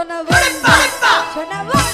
সোনা বন্ধু সোনা বন্ধু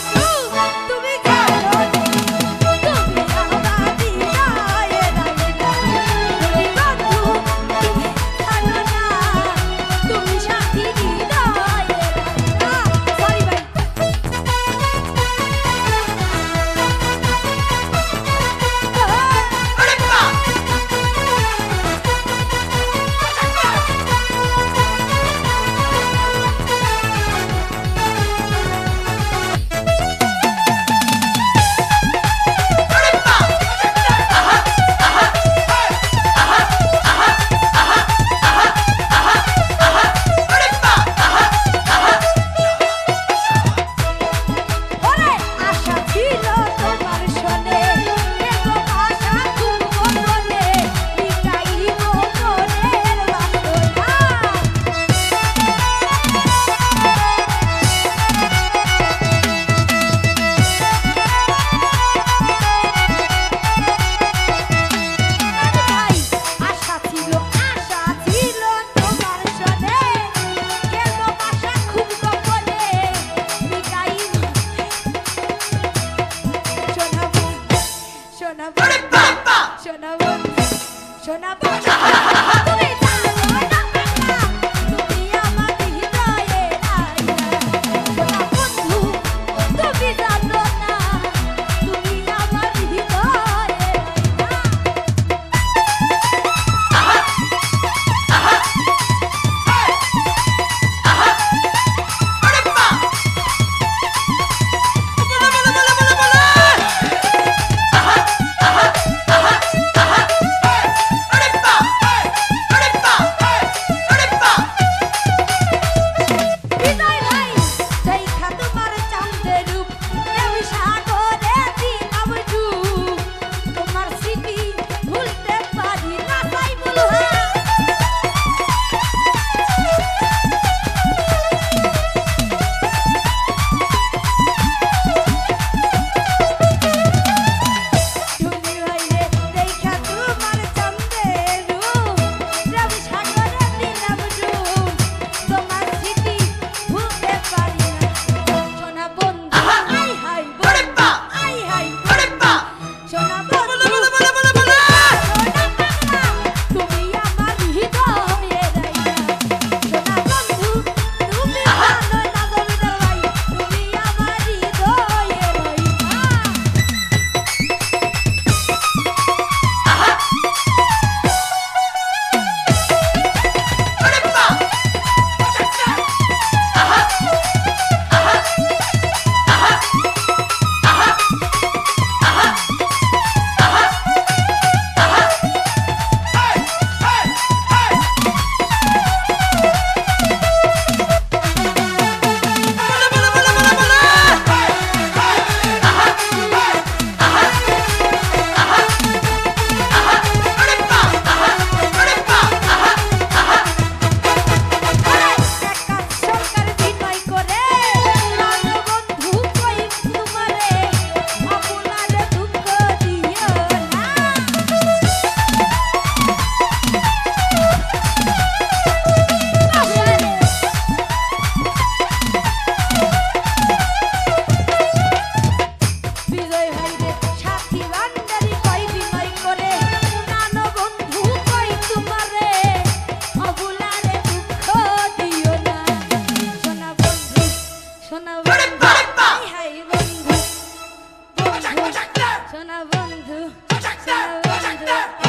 do. Project that, project that.